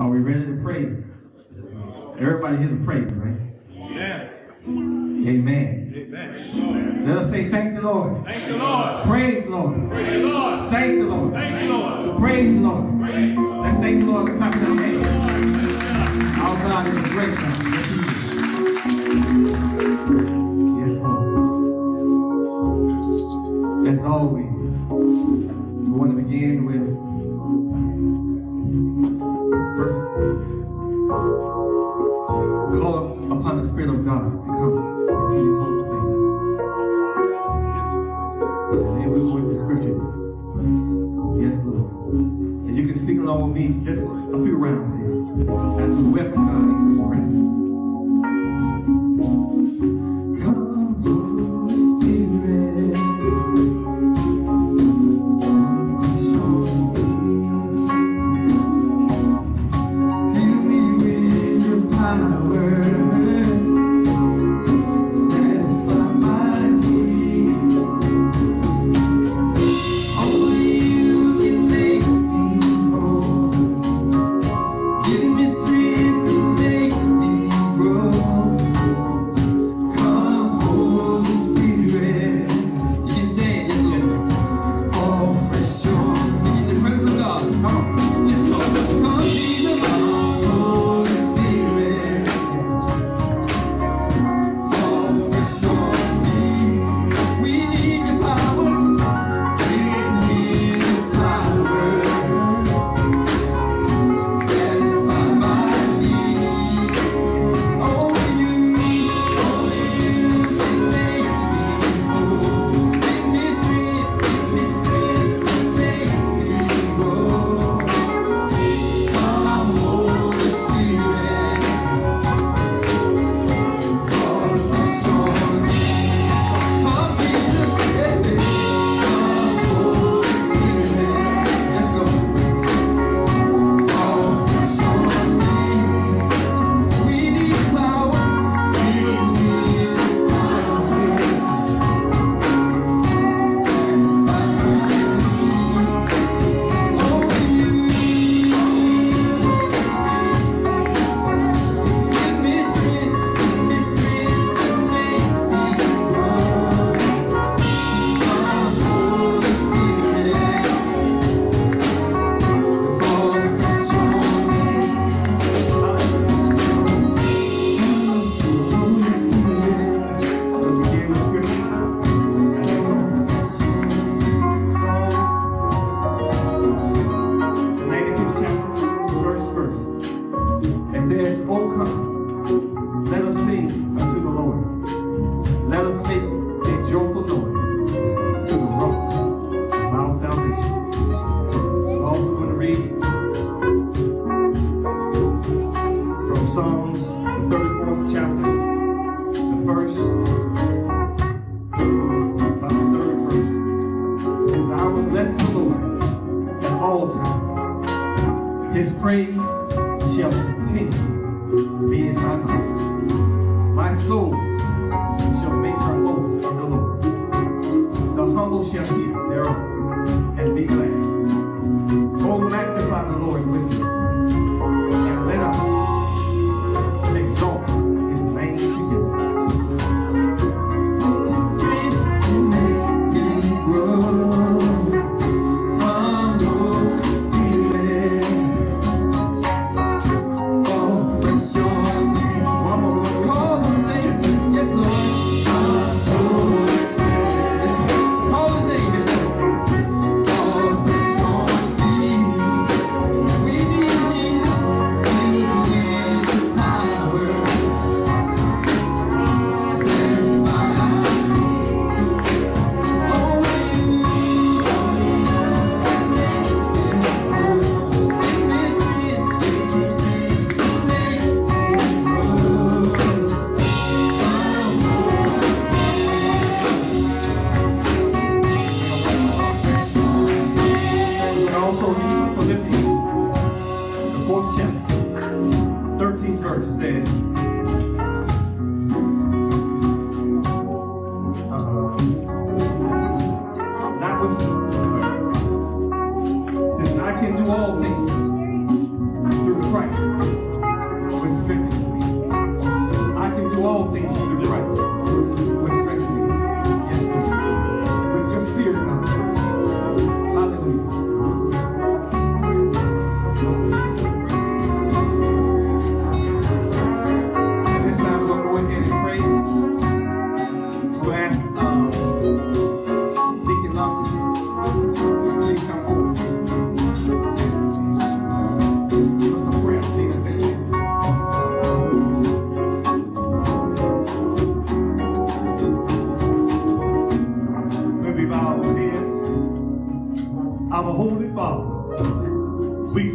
Are we ready to praise? Everybody here to praise, right? Yeah. Amen. Amen. Let us say thank the Lord. Thank the Lord. Praise the Lord. Praise the Lord. Thank the Lord. Thank you, Lord. Praise the Lord. Praise the Lord. Let's thank the Lord. Clap our hands. Our God is a great. Yes, Yes, Lord. As always, we want to begin with the scriptures. Yes, Lord. And you can sing along with me just a few rounds here as we welcome God in His presence. Come, let us sing unto the Lord. Let us make a joyful noise to the rock of our salvation. I'm also going to read from Psalms, the 34th chapter, the first, about the third verse. It says, I will bless the Lord at all times. His praise shall continue in my mouth. My soul shall make her boast in the Lord. The humble shall hear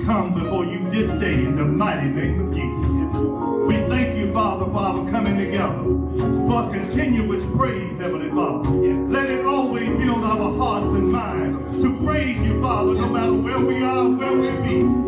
come before you this day in the mighty name of Jesus. We thank you, Father, Father, coming together for continuous praise, Heavenly Father. Let it always be our hearts and minds to praise you, Father, no matter where we are, where we be.